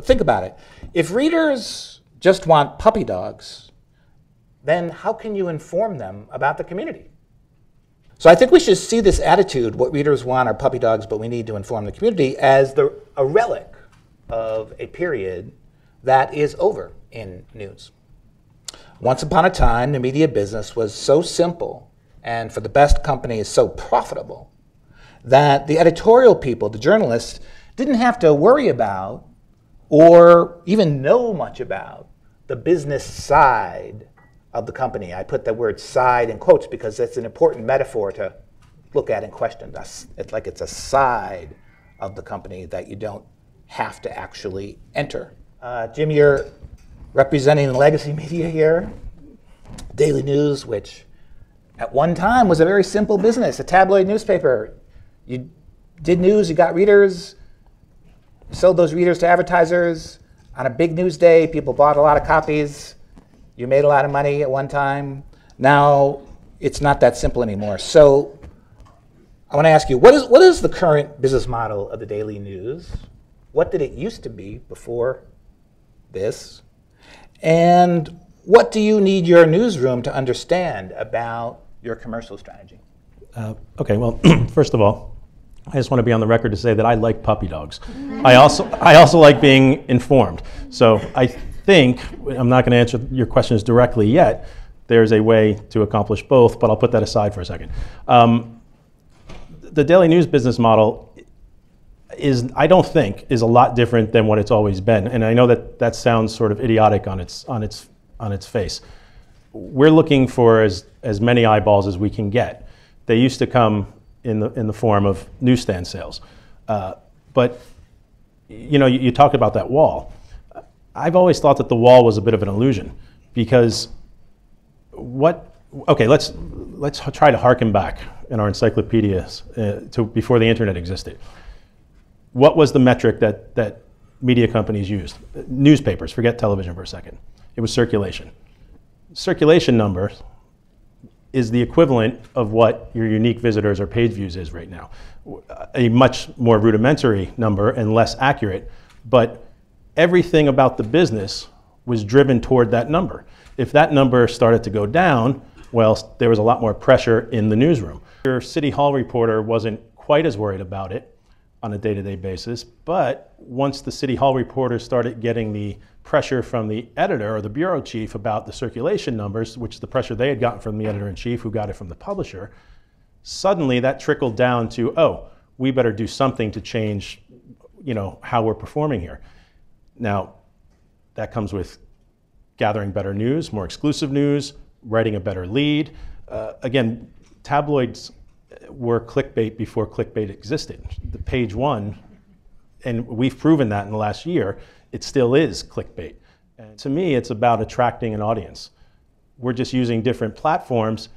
But think about it. If readers just want puppy dogs, then how can you inform them about the community? So I think we should see this attitude, what readers want are puppy dogs, but we need to inform the community, as the, a relic of a period that is over in news. Once upon a time, the media business was so simple and for the best companies so profitable that the editorial people, the journalists, didn't have to worry about or even know much about the business side of the company. I put the word side in quotes because it's an important metaphor to look at and question. It's like it's a side of the company that you don't have to actually enter. Uh, Jim, you're representing the legacy media here, Daily News, which at one time was a very simple business, a tabloid newspaper. You did news, you got readers, sold those readers to advertisers. On a big news day, people bought a lot of copies. You made a lot of money at one time. Now it's not that simple anymore. So I want to ask you, what is, what is the current business model of the Daily News? What did it used to be before this? And what do you need your newsroom to understand about your commercial strategy? Uh, okay, well, first of all, I just want to be on the record to say that I like puppy dogs. I also, I also like being informed. So I think, I'm not going to answer your questions directly yet, there's a way to accomplish both, but I'll put that aside for a second. Um, the daily news business model is, I don't think, is a lot different than what it's always been. And I know that that sounds sort of idiotic on its, on its, on its face. We're looking for as, as many eyeballs as we can get. They used to come in the, in the form of newsstand sales. Uh, but, you know, you, you talk about that wall. I've always thought that the wall was a bit of an illusion because what, okay, let's, let's try to harken back in our encyclopedias uh, to before the internet existed what was the metric that, that media companies used? Newspapers, forget television for a second. It was circulation. Circulation number is the equivalent of what your unique visitors or page views is right now. A much more rudimentary number and less accurate, but everything about the business was driven toward that number. If that number started to go down, well, there was a lot more pressure in the newsroom. Your City Hall reporter wasn't quite as worried about it on a day-to-day basis. But once the City Hall reporters started getting the pressure from the editor or the bureau chief about the circulation numbers, which is the pressure they had gotten from the editor-in-chief who got it from the publisher, suddenly that trickled down to, oh, we better do something to change you know, how we're performing here. Now, that comes with gathering better news, more exclusive news, writing a better lead. Uh, again, tabloids were clickbait before clickbait existed. The page one, and we've proven that in the last year, it still is clickbait. And to me, it's about attracting an audience. We're just using different platforms.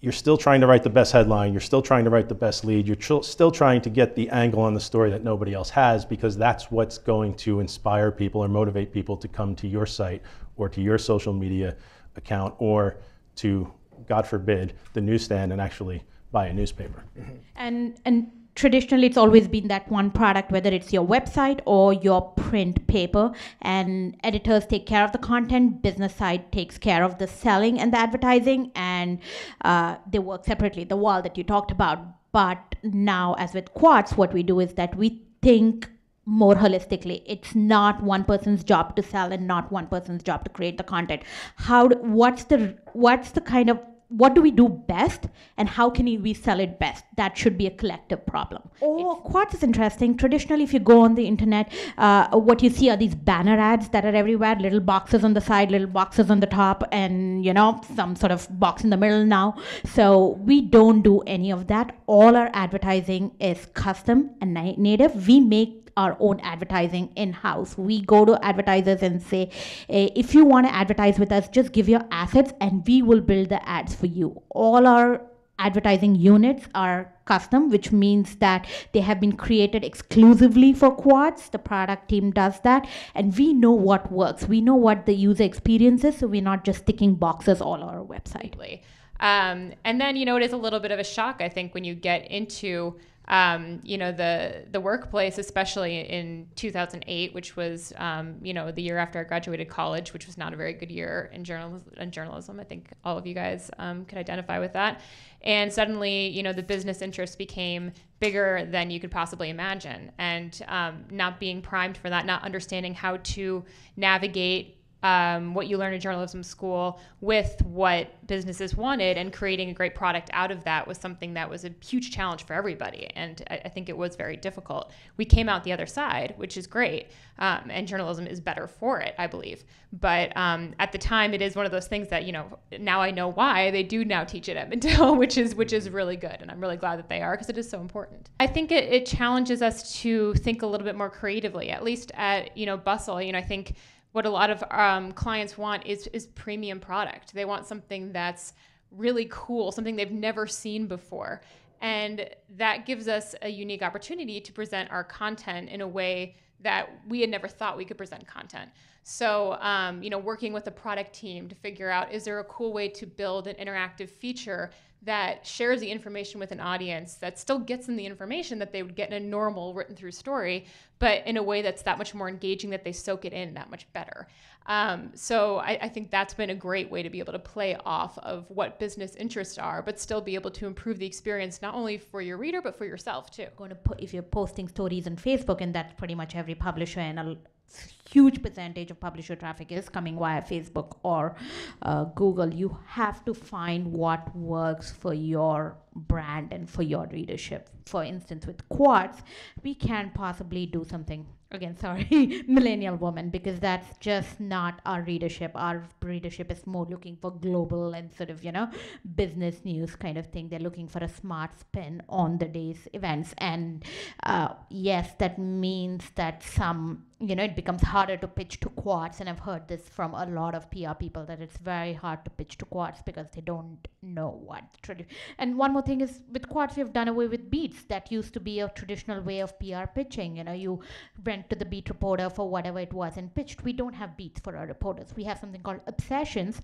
You're still trying to write the best headline. You're still trying to write the best lead. You're tr- still trying to get the angle on the story that nobody else has because that's what's going to inspire people or motivate people to come to your site or to your social media account or to, God forbid, the newsstand and actually buy a newspaper. Mm-hmm. And and traditionally it's always been that one product whether it's your website or your print paper and editors take care of the content business side takes care of the selling and the advertising and uh, they work separately the wall that you talked about but now as with quartz what we do is that we think more holistically it's not one person's job to sell and not one person's job to create the content how do, what's the what's the kind of what do we do best and how can we sell it best? That should be a collective problem. Oh. Quartz is interesting. Traditionally if you go on the internet uh, what you see are these banner ads that are everywhere little boxes on the side little boxes on the top and you know some sort of box in the middle now. So we don't do any of that. All our advertising is custom and na- native. We make our own advertising in house. We go to advertisers and say, if you want to advertise with us, just give your assets and we will build the ads for you. All our advertising units are custom, which means that they have been created exclusively for Quartz. The product team does that, and we know what works. We know what the user experience is, so we're not just ticking boxes all on our website. Um, and then, you know, it is a little bit of a shock, I think, when you get into um, you know, the the workplace, especially in 2008, which was, um, you know, the year after I graduated college, which was not a very good year in journalism. In journalism, I think all of you guys um, could identify with that. And suddenly, you know, the business interests became bigger than you could possibly imagine, and um, not being primed for that, not understanding how to navigate um, what you learn in journalism school with what businesses wanted and creating a great product out of that was something that was a huge challenge for everybody. And I, I think it was very difficult. We came out the other side, which is great. Um, and journalism is better for it, I believe. But um, at the time, it is one of those things that, you know, now I know why they do now teach it at Emmendale, which is, which is really good. And I'm really glad that they are because it is so important. I think it, it challenges us to think a little bit more creatively, at least at, you know, Bustle. You know, I think what a lot of um, clients want is is premium product. They want something that's really cool, something they've never seen before. And that gives us a unique opportunity to present our content in a way that we had never thought we could present content. So, um, you know, working with the product team to figure out is there a cool way to build an interactive feature that shares the information with an audience that still gets them the information that they would get in a normal written through story, but in a way that's that much more engaging that they soak it in that much better. Um, so I, I, think that's been a great way to be able to play off of what business interests are, but still be able to improve the experience not only for your reader but for yourself too. Going to put if you're posting stories on Facebook, and that's pretty much every publisher and a huge percentage of publisher traffic is coming via Facebook or uh, Google, you have to find what works for your brand and for your readership. For instance, with Quartz, we can possibly do something again sorry millennial woman because that's just not our readership. Our readership is more looking for global and sort of you know business news kind of thing. They're looking for a smart spin on the day's events. And uh, yes that means that some you know it becomes harder to pitch to Quartz and i've heard this from a lot of pr people that it's very hard to pitch to Quartz because they don't know what tradi- and one more thing is with Quartz we've done away with beats. That used to be a traditional way of pr pitching you know you went to the beat reporter for whatever it was and pitched. We don't have beats for our reporters. We have something called obsessions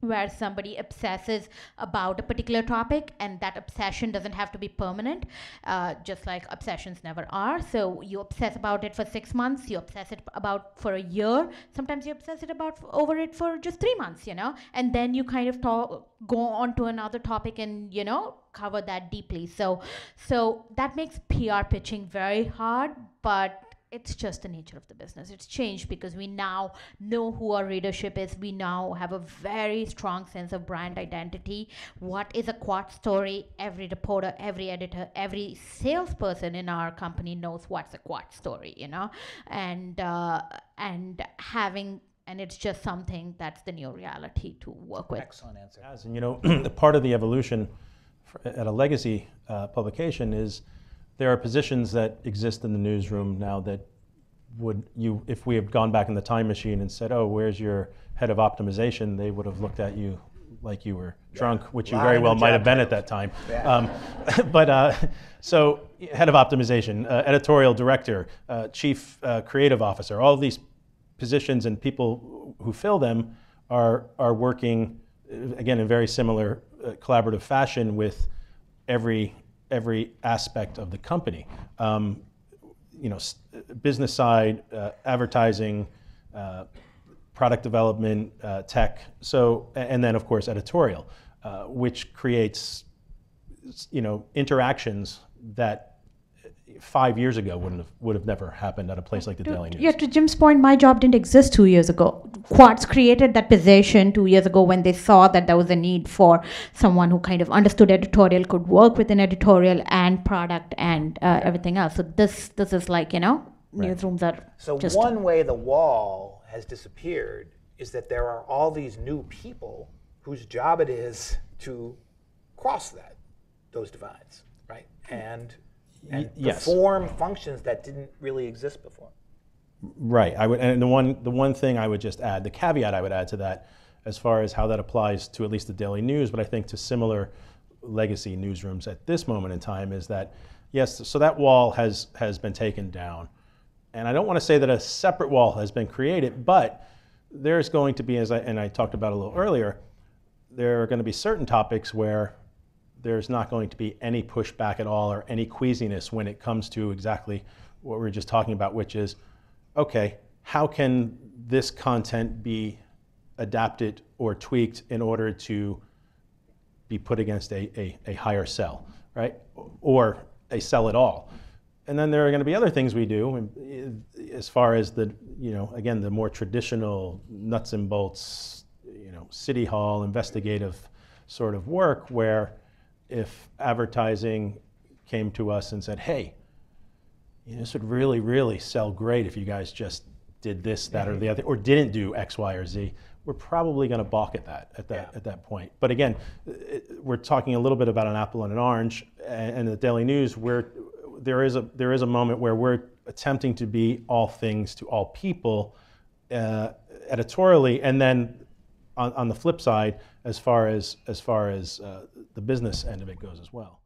where somebody obsesses about a particular topic and that obsession doesn't have to be permanent uh, just like obsessions never are. So you obsess about it for six months you obsess it about for a year. Sometimes you obsess it about over it for just three months you know and then you kind of talk, go on to another topic and you know cover that deeply. So so that makes pr pitching very hard but it's just the nature of the business. It's changed because we now know who our readership is. We now have a very strong sense of brand identity. What is a Quartz story? Every reporter, every editor, every salesperson in our company knows what's a Quartz story, you know, and uh, and having and it's just something that's the new reality to work with. Excellent answer. Yes, and you know, part of the evolution at a legacy uh, publication is there are positions that exist in the newsroom now that would you, if we had gone back in the time machine and said, "Oh, where's your head of optimization?" They would have looked at you like you were drunk, which you very well might have been at that time. Yeah. Um, but uh, so, head of optimization, uh, editorial director, uh, chief uh, creative officer, all of these positions and people who fill them are are working uh, again in very similar uh, collaborative fashion with every every aspect of the company. Um, you know, business side, uh, advertising, uh, product development, uh, tech. So, and then of course editorial, uh, which creates, you know, interactions that five years ago wouldn't have would have never happened at a place like the to, Daily News. Yeah, to Jim's point, my job didn't exist two years ago. Quartz created that position two years ago when they saw that there was a need for someone who kind of understood editorial, could work with an editorial and product and uh, everything else. So this this is like you know Right. newsrooms are So just one way the wall has disappeared is that there are all these new people whose job it is to cross that those divides, right? And, and yes. perform functions that didn't really exist before. Right. I would, and the one, the one thing I would just add, the caveat I would add to that, as far as how that applies to at least the Daily News, but I think to similar legacy newsrooms at this moment in time, is that yes, so that wall has has been taken down, and I don't want to say that a separate wall has been created, but there's going to be, as Jay and I talked about a little earlier, there are going to be certain topics where there's not going to be any pushback at all or any queasiness when it comes to exactly what we were just talking about, which is okay, how can this content be adapted or tweaked in order to be put against a, a, a higher sell, right? Or a sell at all. And then there are going to be other things we do uh, as far as the, you know, again, the more traditional nuts and bolts, you know, city hall investigative sort of work where if advertising came to us and said, hey, you know, this would really, really sell great if you guys just did this, that, or the other, or didn't do X, Y, or Z. We're probably going to balk at that at that at that point. But again, we're talking a little bit about an apple and an orange, and, and the Daily News, where there is a there is a moment where we're attempting to be all things to all people, uh, editorially, and then on, on the flip side, as far as as far as uh, the business end of it goes as well.